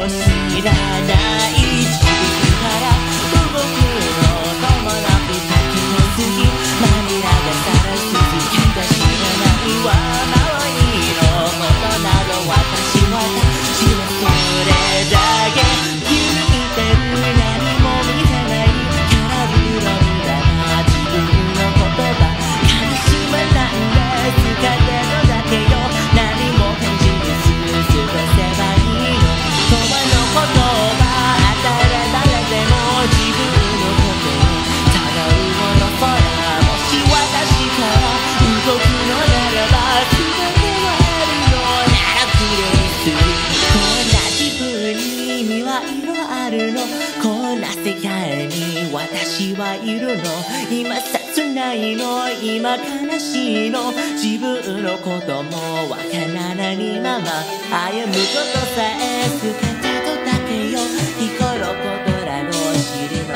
você. こんな自分には色あるの。こんな世界に私はいるの。今切ないの。今悲しいの。自分のこともわからないまま。歩むことさえ二てたとだけよ。日頃ことらの知れも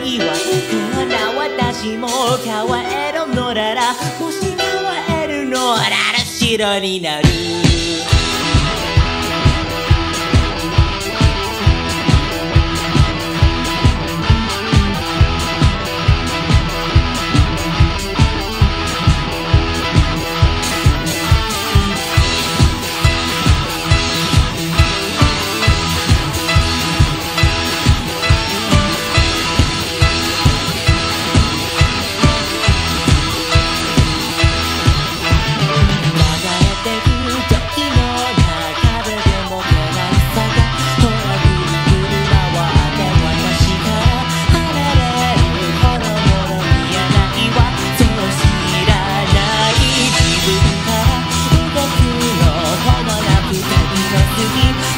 姉妹はこんな私も変わるのなら。星し変えるのなら白になる。to.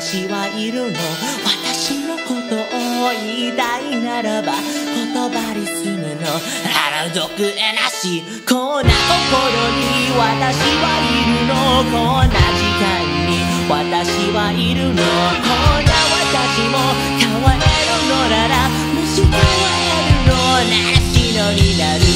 私はいるの。私のことを言いたいならば言葉にするの。あら毒えなし。こんな心に私はいるの。こんな時間に。私はいるの。こんな私も変われるのならもし変われるの。なら白になる。